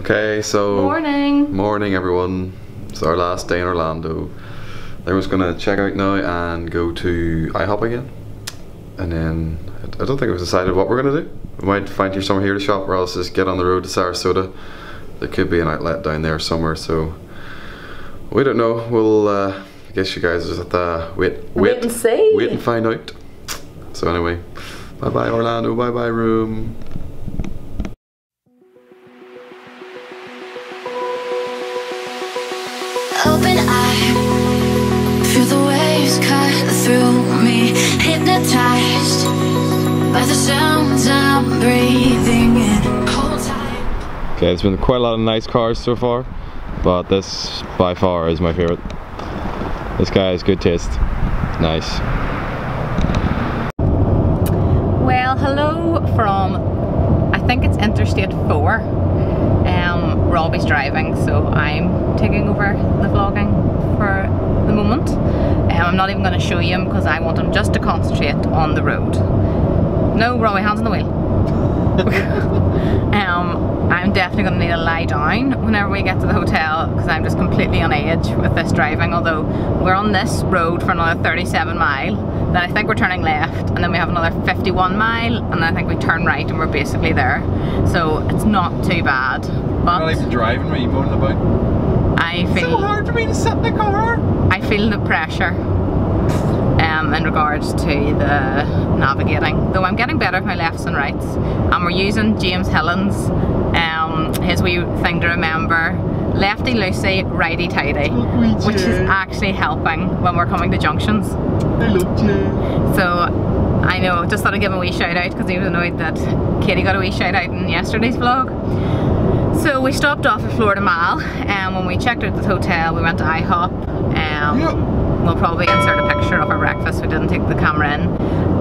Okay, so Morning. morning everyone. It's our last day in Orlando. I was gonna check out now and go to IHOP again, and then I don't think it was decided what we're gonna do. We might find you somewhere here to shop, or else just get on the road to Sarasota. There could be an outlet down there somewhere, so we don't know. We'll. Uh, I guess you guys just have to wait, wait, Wait and see. wait and find out. So anyway, bye bye Orlando, bye bye room. Okay, there's been quite a lot of nice cars so far, but this by far is my favorite. This guy has good taste. Nice. Well, hello from I think it's Interstate 4. Um, Robbie's driving, so I'm taking over the vlogging for the moment. Um, I'm not even going to show you him because I want him just to concentrate on the road. No, Robbie, hands on the wheel. um, I'm definitely going to need to lie down whenever we get to the hotel because I'm just completely on edge with this driving. Although we're on this road for another 37 mile, then I think we're turning left, and then we have another 51 mile, and then I think we turn right, and we're basically there. So it's not too bad. not But even driving, what are you moaning about? I feel So hard for me to sit in the car. I feel the pressure um, in regards to the navigating. Though I'm getting better at my lefts and rights. And we're using James Hillen's, um, his wee thing to remember. Lefty loosey, righty tighty. Which is actually helping when we're coming to junctions. I love you. So I know, just thought I'd give him a wee shout out because he was annoyed that Katie got a wee shout out in yesterday's vlog. So we stopped off at Florida Mall and when we checked out the hotel we went to IHOP. Um, Yep. We'll probably insert a picture of our breakfast, we didn't take the camera in.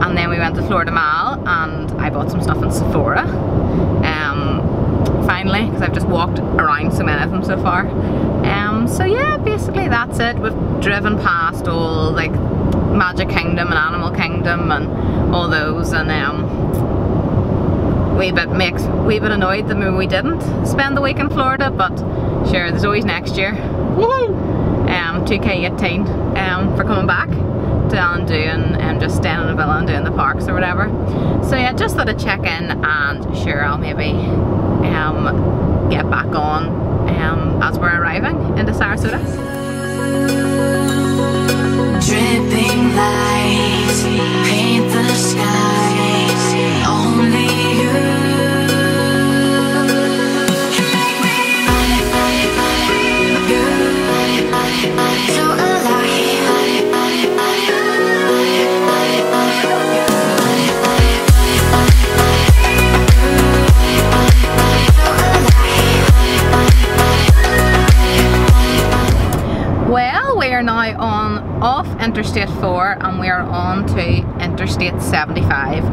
And then we went to Florida Mall and I bought some stuff in Sephora. Um, finally, because I've just walked around so many of them so far. Um, so yeah, basically that's it. We've driven past all like Magic Kingdom and Animal Kingdom and all those and um, wee bit makes wee bit annoyed that we didn't spend the week in Florida, but sure, there's always next year. Woohoo! Um, 2K18 um, for coming back down doing um, just staying in a villa and doing the parks or whatever. So yeah, just thought I'd check in and sure I'll maybe um, get back on um, as we're arriving into Sarasota. Dripping lights paint the skies.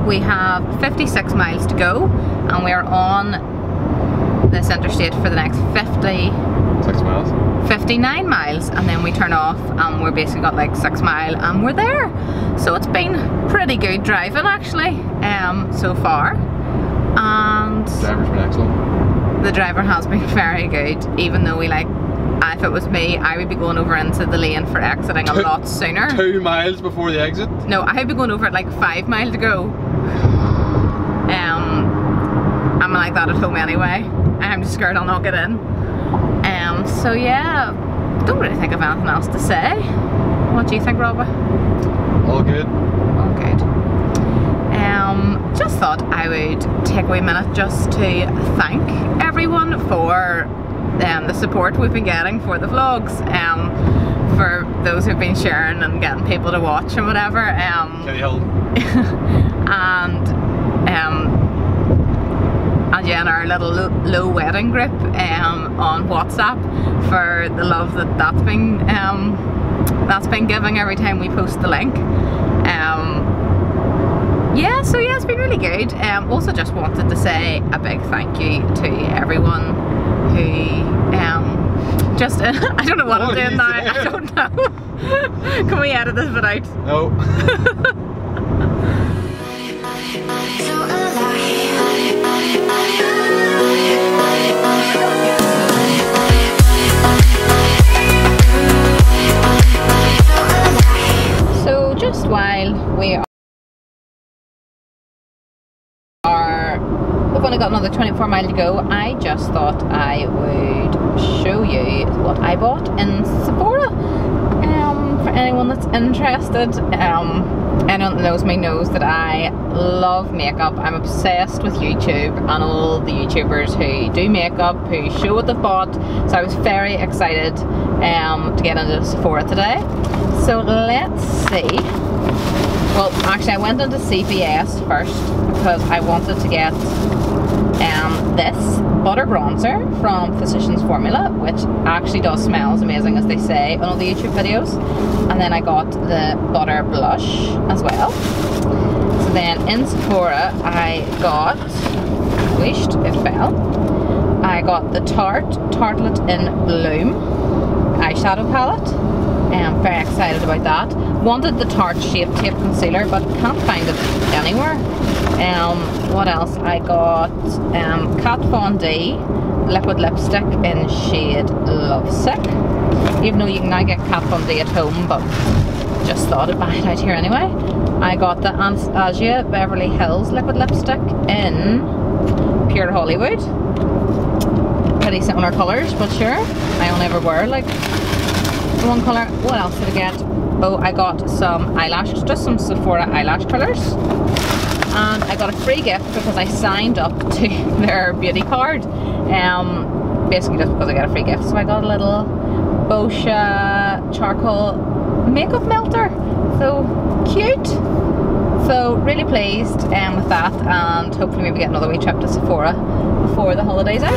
We have 56 miles to go and we are on this interstate for the next 50, Six miles. 59 miles and then we turn off and we're basically got like 6 mile and we're there. So it's been pretty good driving actually um, so far and Driver's been excellent. the driver has been very good even though we like if it was me I would be going over into the lane for exiting a Two- lot sooner Two miles before the exit. no I would be going over at like five miles to go um I'm like that at home anyway I'm just scared I'll not get in um so yeah don't really think of anything else to say what do you think Robert? All good. Oh, good. Um, just thought I would take away a minute just to thank everyone for um, the support we've been getting for the vlogs. Um, for those who've been sharing and getting people to watch and whatever. Um, and um, and yeah, in our little lo- low wedding group um, on WhatsApp for the love that that's been um, that's been giving every time we post the link. Um, yeah, so yeah, it's been really good. Um, also just wanted to say a big thank you to everyone who um, just, uh, I don't know what, what I'm doing now, I don't know. Can we edit this bit out? No. so just while we are alive. only got another 24 mile to go. I just thought I would show you what I bought in Sephora. Um, for anyone that's interested, um, anyone that knows me knows that I love makeup. I'm obsessed with YouTube and all the YouTubers who do makeup, who show what they've bought. So I was very excited um, to get into Sephora today. So let's see. Well, actually, I went into CVS first because I wanted to get um, this butter bronzer from Physicians Formula, which actually does smell as amazing as they say on all the YouTube videos. And then I got the butter blush as well. So then in Sephora, I got, wished it fell, I got the Tarte Tartlet in Bloom eyeshadow palette. I'm very excited about that. Wanted the Tarte Shape Tape Concealer, but can't find it anywhere. Um, what else? I got um, Kat Von D liquid lipstick in shade Lovesick. Even though you can now get Kat Von D at home, but just thought I'd buy it out here anyway. I got the Anastasia Beverly Hills liquid lipstick in Pure Hollywood. Pretty similar colours, but sure. I only ever wear like one colour. What else did I get? Oh, I got some eyelashes, just some Sephora eyelash colours. Got a free gift because I signed up to their beauty card. Um, basically just because I got a free gift. So I got a little Boscia charcoal makeup melter. So cute. So really pleased um, with that and hopefully maybe get another wee trip to Sephora before the holidays out.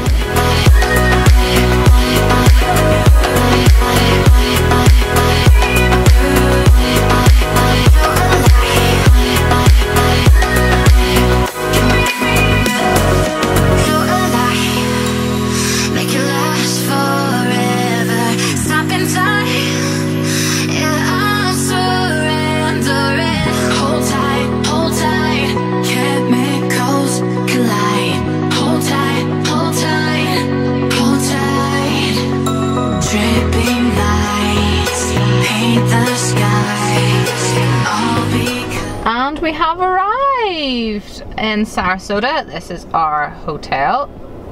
In Sarasota. This is our hotel.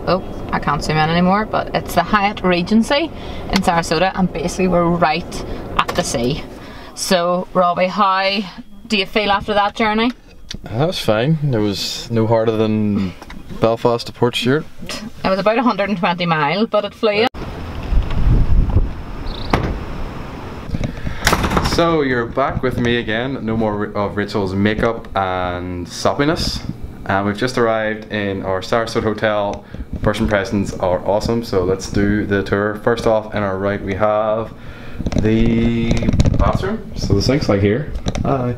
Oh, I can't zoom in anymore, but it's the Hyatt Regency in Sarasota, and basically we're right at the sea. So, Robbie, how do you feel after that journey? Uh, that was fine. It was no harder than Belfast to Portstewart. It was about 120 miles, but it flew in. So you're back with me again. No more of Rachel's makeup and soppiness. And we've just arrived in our Sarasota hotel. First impressions are awesome, so let's do the tour. First off, in our right we have the bathroom. So the sink's like here. Hi.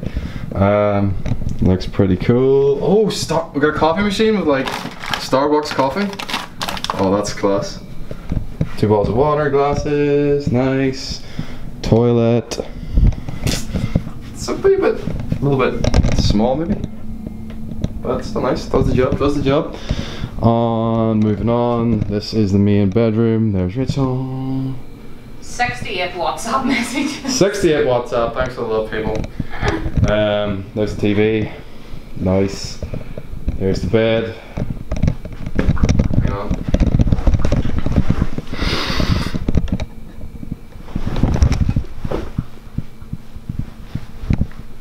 Um, looks pretty cool. Oh, stop! We got a coffee machine with like Starbucks coffee. Oh, that's class. Two bottles of water, glasses, nice. Toilet. It's a bit, a little bit small maybe, but still nice. Does the job. Does the job. On moving on. This is the main bedroom. There's Rachel. 68 WhatsApp message. 68 WhatsApp. Thanks a lot people. Um, there's the TV. Nice. There's the bed. Hang on.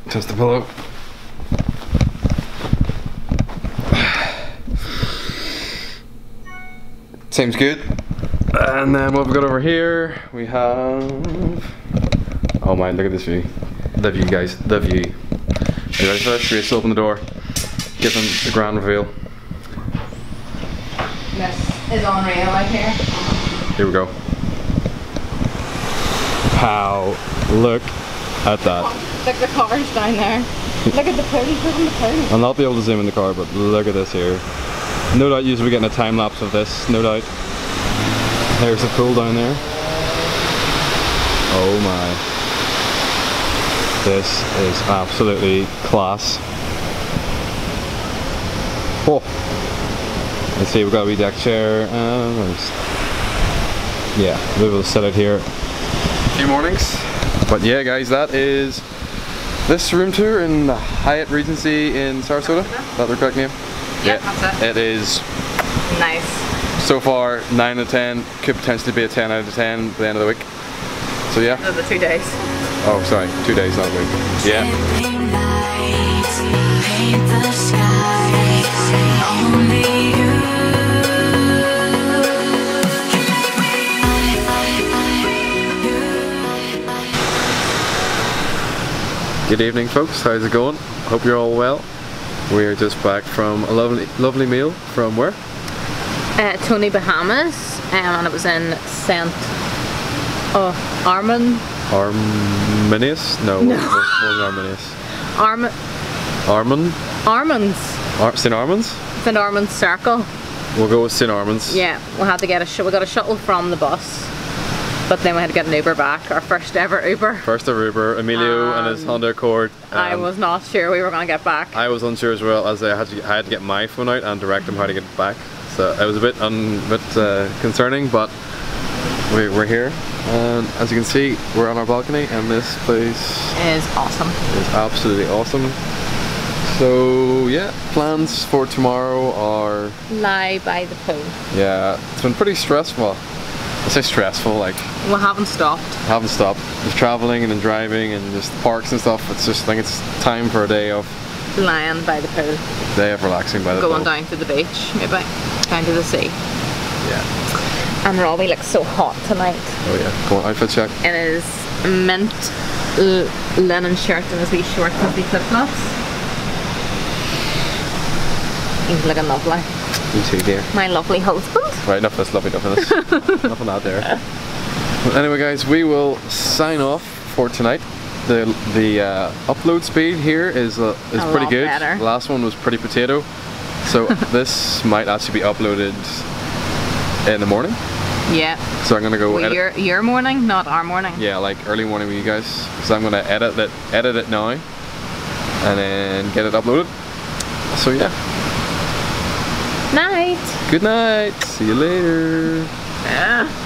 Just the pillow. Seems good. And then what we've got over here, we have. Oh my! Look at this view. The view, guys. The view. You ready for this? Should we open the door? Give them the grand reveal. This is unreal out here. Here we go. Wow! Look at that. Look at the cars down there. Look at the pool. Look at the pool. I'll not be able to zoom in the car, but look at this here. No doubt you'll be getting a time lapse of this, no doubt. There's the pool down there. Oh my. This is absolutely class. Oh. Let's see, we've got a wee deck chair. There's, yeah, able to sit out here a few mornings. But yeah, guys, that is this room tour in the Hyatt Regency in Sarasota. Is that the correct name? Yeah, that's it. It is Nice. so far 9 out of 10, could potentially be a 10 out of 10 by the end of the week. So yeah. Those are the two days. Oh, sorry, two days, not a week. Yeah. Dimming lights paint the skies. Only you. Good evening, folks. How's it going? Hope you're all well. We're just back from a lovely, lovely meal from where? Uh, Tommy Bahama's, um, and it was in Saint oh, Armand, Arminius? No, no. It wasn't Arminius. Arm, Armand? Armands, Ar- St. Armand's? St Armand's Circle. We'll go with St. Armand's. Yeah, we had to get a sh- we got a shuttle from the bus, but then we had to get an Uber back, our first ever Uber. First of Uber, Emilio and his Um, Honda Accord. I um, was not sure we were gonna get back. I was unsure as well as I had to, I had to get my phone out and direct him how to get back. So it was a bit un, bit uh, concerning, but we, we're here. And as you can see, we're on our balcony, and this place is awesome. is absolutely awesome. So yeah, plans for tomorrow are Lie by the pool. yeah, it's been pretty stressful. I say stressful, like We haven't stopped. haven't stopped. Just traveling and then driving and just parks and stuff. It's just like it's time for a day of Lying by the pool. day of relaxing by the Going pool. down to the beach, maybe. Down to the sea. Yeah. And Robbie looks so hot tonight. Oh yeah. Go on, outfit check. in his mint l- linen shirt and his wee short comfy flip flops. He's looking lovely. You too, dear. My lovely husband. Right, enough of this, lovely, enough of this. enough of that there. Well, anyway, guys, we will sign off for tonight. The the uh, upload speed here is uh, is A pretty good. better. The last one was pretty potato, so this might actually be uploaded in the morning. Yeah. So I'm gonna go Well, your your morning, not our morning. Yeah, like early morning with you guys. So I'm gonna edit it, edit it now, and then get it uploaded. So yeah, Good night. good night. See you later. Yeah.